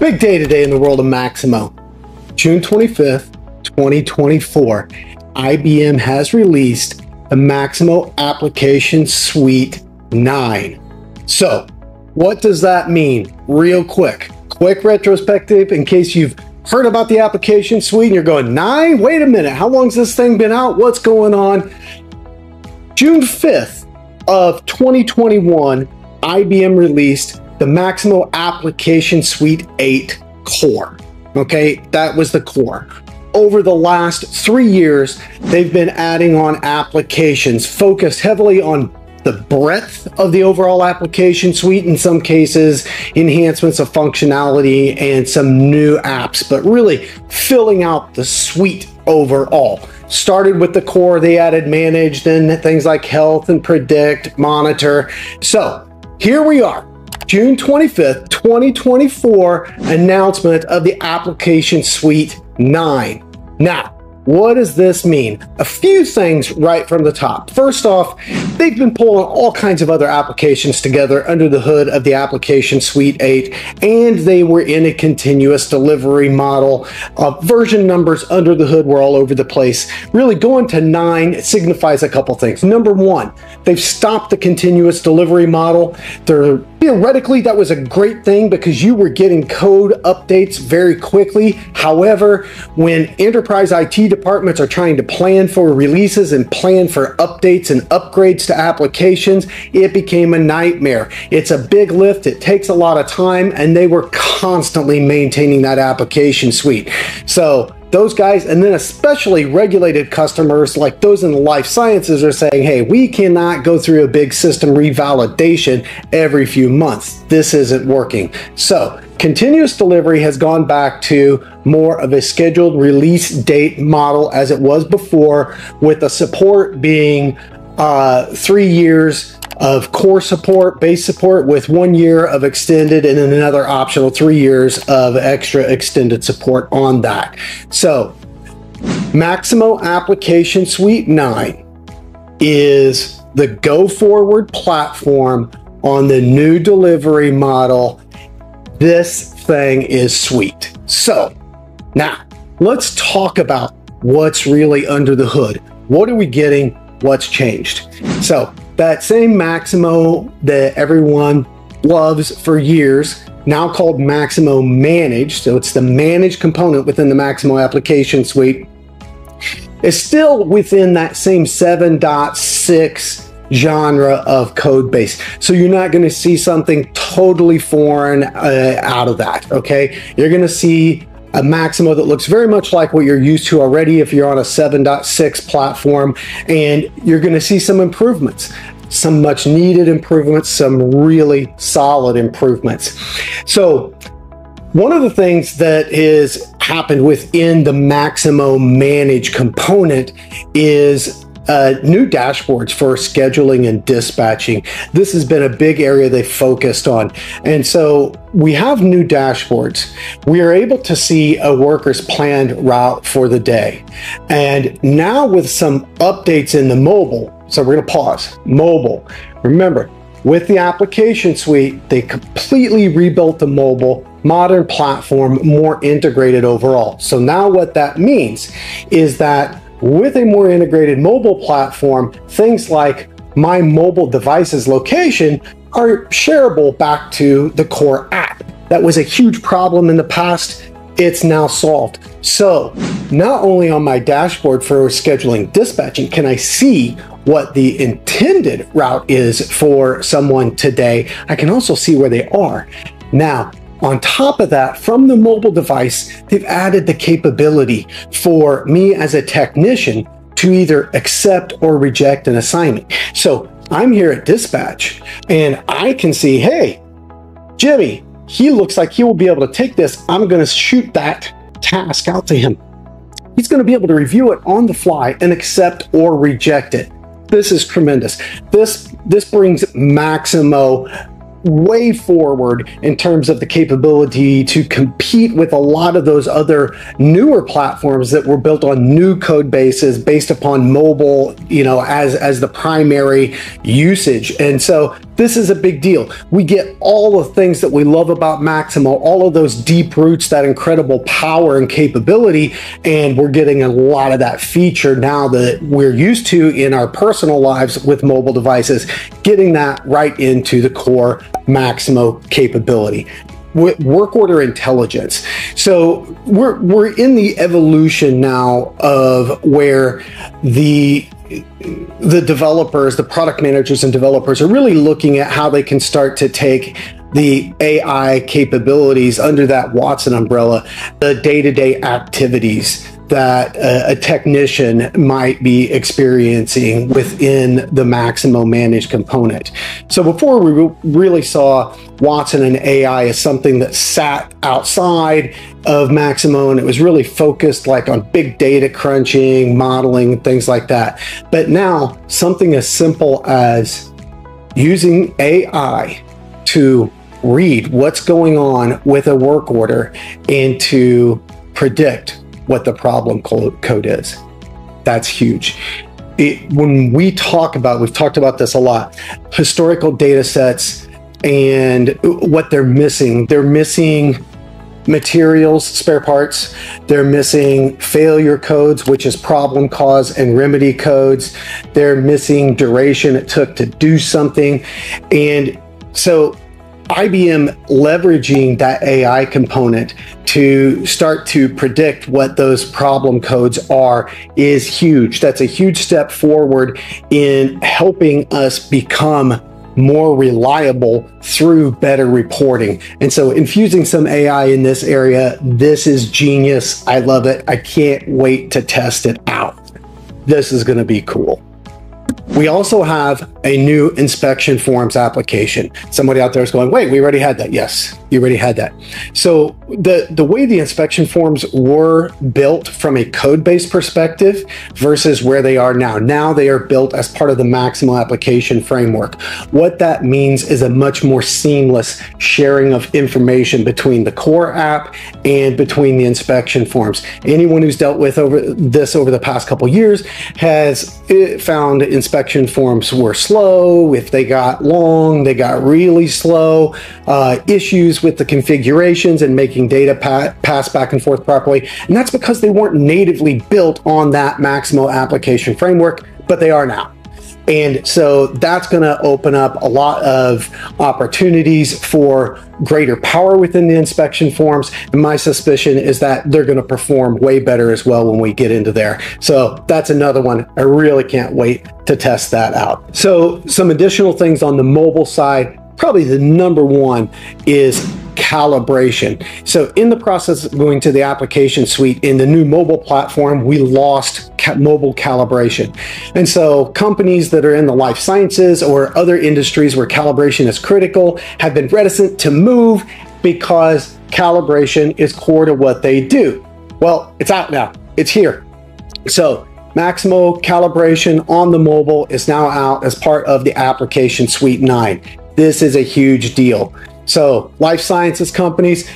Big day today in the world of Maximo. June 25th, 2024, IBM has released the Maximo Application Suite 9. So, what does that mean? Real quick. Quick retrospective in case you've heard about the application suite and you're going, nine? Wait a minute, how long's this thing been out? What's going on? June 5th of 2021, IBM released the Maximo Application Suite 8 core. Okay, that was the core. Over the last three years, they've been adding on applications focused heavily on the breadth of the overall application suite, in some cases, enhancements of functionality and some new apps, but really filling out the suite overall. Started with the core, they added manage, then things like health and predict, monitor. So here we are, June 25th, 2024, announcement of the application suite 9. Now, what does this mean? A few things right from the top. First off, they've been pulling all kinds of other applications together under the hood of the application Suite 8, and they were in a continuous delivery model. Uh, version numbers under the hood were all over the place. Really, going to 9 signifies a couple things. Number one, they've stopped the continuous delivery model. They're Theoretically, that was a great thing because you were getting code updates very quickly. However, when enterprise IT departments are trying to plan for releases and plan for updates and upgrades to applications, it became a nightmare. It's a big lift, it takes a lot of time, and they were constantly maintaining that application suite. So, those guys, and then especially regulated customers like those in the life sciences are saying, hey, we cannot go through a big system revalidation every few months. This isn't working. So, continuous delivery has gone back to more of a scheduled release date model as it was before, with the support being uh, three years of core support, base support, with one year of extended and then another optional three years of extra extended support on that. So, Maximo Application Suite 9 is the go forward platform on the new delivery model. This thing is sweet. So, now let's talk about what's really under the hood. What are we getting? What's changed? So, that same Maximo that everyone loves for years, now called Maximo Managed, so it's the managed component within the Maximo application suite, is still within that same 7.6 genre of code base. So you're not going to see something totally foreign uh, out of that. Okay. You're going to see a Maximo that looks very much like what you're used to already if you're on a 7.6 platform, and you're going to see some improvements. Some much needed improvements, some really solid improvements. So, one of the things that has happened within the Maximo Manage component is uh, new dashboards for scheduling and dispatching. This has been a big area they focused on. And so we have new dashboards. We are able to see a worker's planned route for the day. And now with some updates in the mobile, so we're going to pause. Mobile. Remember, with the application suite, they completely rebuilt the mobile modern platform, more integrated overall. So now what that means is that with a more integrated mobile platform, things like my mobile device's location are shareable back to the core app. That was a huge problem in the past. It's now solved. So, not only on my dashboard for scheduling dispatching can I see what the intended route is for someone today, I can also see where they are. Now, on top of that, from the mobile device, they've added the capability for me as a technician to either accept or reject an assignment. So I'm here at dispatch and I can see, hey, Jimmy, he looks like he will be able to take this. I'm going to shoot that task out to him. He's going to be able to review it on the fly and accept or reject it. This is tremendous. This this brings Maximo way forward in terms of the capability to compete with a lot of those other newer platforms that were built on new code bases based upon mobile, you know, as as the primary usage. And so this is a big deal. We get all the things that we love about Maximo, all of those deep roots, that incredible power and capability, and we're getting a lot of that feature now that we're used to in our personal lives with mobile devices, getting that right into the core Maximo capability work order intelligence. So we're we're in the evolution now of where the the developers, the product managers and developers are really looking at how they can start to take the AI capabilities under that Watson umbrella, the day-to-day activities that a, a, technician might be experiencing within the Maximo managed component. So before we really saw Watson and AI as something that sat outside of Maximo and it was really focused like on big data crunching, modeling, things like that. But now something as simple as using AI to read what's going on with a work order and to predict what the problem code is. That's huge. It, when we talk about, we've talked about this a lot, historical data sets and what they're missing. They're missing materials, spare parts. They're missing failure codes, which is problem cause and remedy codes. They're missing duration it took to do something. And so IBM leveraging that AI component to start to predict what those problem codes are is huge. That's a huge step forward in helping us become more reliable through better reporting. And so infusing some AI in this area, this is genius. I love it. I can't wait to test it out. This is going to be cool. We also have a new inspection forms application. Somebody out there is going, wait, we already had that. Yes, you already had that. So the, the way the inspection forms were built from a code-based perspective versus where they are now. Now they are built as part of the Maximo application framework. What that means is a much more seamless sharing of information between the core app and between the inspection forms. Anyone who's dealt with over this over the past couple years has eh, found inspection inspection forms were slow, if they got long, they got really slow, uh, issues with the configurations and making data pa pass back and forth properly. And that's because they weren't natively built on that Maximo application framework, but they are now. And so that's going to open up a lot of opportunities for greater power within the inspection forms. And my suspicion is that they're going to perform way better as well when we get into there. So that's another one. I really can't wait to test that out. So some additional things on the mobile side, probably the number one is calibration. So in the process of going to the application suite in the new mobile platform, we lost ca mobile calibration. And so companies that are in the life sciences or other industries where calibration is critical have been reticent to move because calibration is core to what they do. Well, it's out now. It's here. So Maximo calibration on the mobile is now out as part of the application suite 9. This is a huge deal. So, life sciences companies,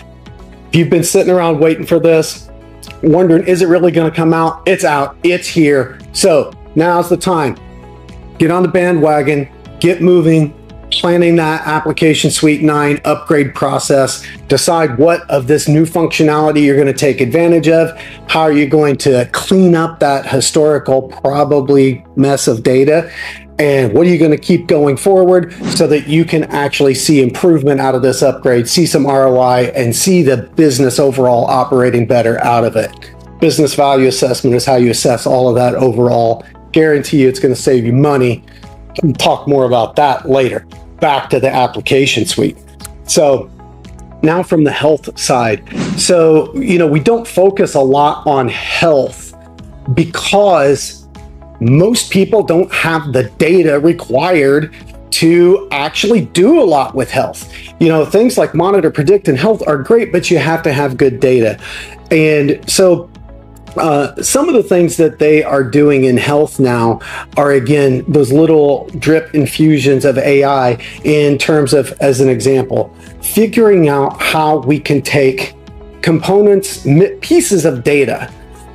if you've been sitting around waiting for this, wondering, is it really going to come out? It's out, it's here. So, now's the time. Get on the bandwagon, get moving, planning that application suite 9 upgrade process decide what of this new functionality you're going to take advantage of how are you going to clean up that historical probably mess of data and what are you going to keep going forward so that you can actually see improvement out of this upgrade, see some ROI, and see the business overall operating better out of it. Business value assessment is how you assess all of that overall. Guarantee you it's going to save you money. We'll talk more about that later. Back to the application suite. So now from the health side. So, you know, we don't focus a lot on health because most people don't have the data required to actually do a lot with health. You know, things like monitor, predict, and health are great, but you have to have good data. And so uh, some of the things that they are doing in health now are again those little drip infusions of AI in terms of, as an example, figuring out how we can take components, pieces of data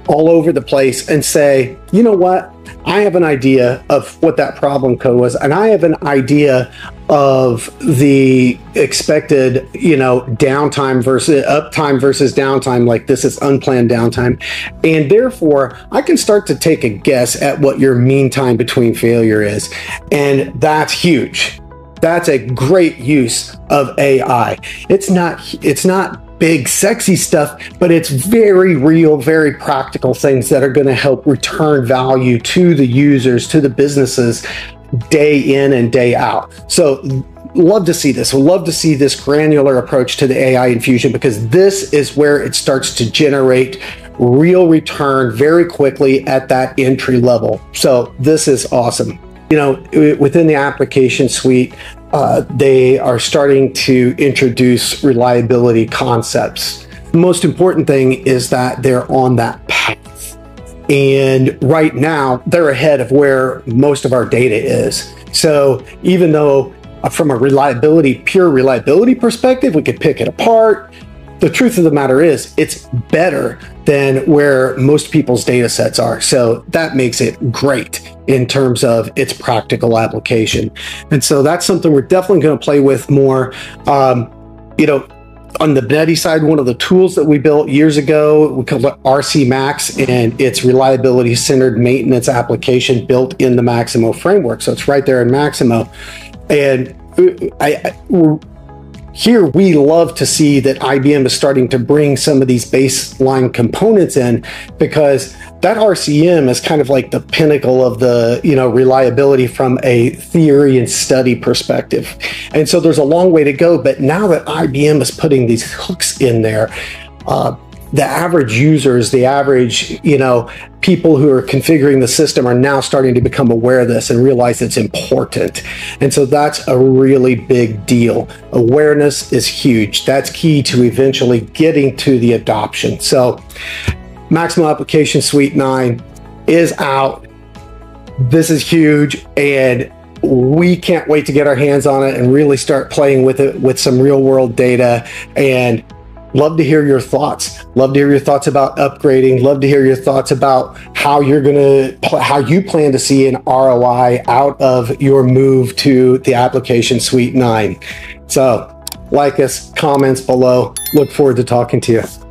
all over the place and say, you know what? I have an idea of what that problem code was, and I have an idea of the expected, you know, downtime versus uptime versus downtime. Like this is unplanned downtime. And therefore, I can start to take a guess at what your mean time between failure is. And that's huge. That's a great use of AI. It's not, it's not big, sexy stuff, but it's very real, very practical things that are going to help return value to the users, to the businesses day in and day out. So, love to see this. Love to see this granular approach to the AI infusion because this is where it starts to generate real return very quickly at that entry level. So, this is awesome. You know, within the application suite, uh, they are starting to introduce reliability concepts. The most important thing is that they're on that path. And right now, they're ahead of where most of our data is. So even though uh, from a reliability, pure reliability perspective, we could pick it apart, the truth of the matter is it's better than where most people's data sets are. So that makes it great in terms of its practical application. And so that's something we're definitely going to play with more. Um, you know, on the Banetti side, one of the tools that we built years ago, we called it RC Max, and it's reliability centered maintenance application built in the Maximo framework. So it's right there in Maximo. And I, I here, we love to see that IBM is starting to bring some of these baseline components in because that RCM is kind of like the pinnacle of the you know reliability from a theory and study perspective. And so there's a long way to go. But now that IBM is putting these hooks in there, uh, the average users, the average, you know, people who are configuring the system are now starting to become aware of this and realize it's important. And so that's a really big deal. Awareness is huge. That's key to eventually getting to the adoption. So Maximo Application Suite 9 is out. This is huge and we can't wait to get our hands on it and really start playing with it with some real world data and Love to hear your thoughts. Love to hear your thoughts about upgrading. Love to hear your thoughts about how you're going to, how you plan to see an ROI out of your move to the application suite 9. So, like us, comments below. Look forward to talking to you.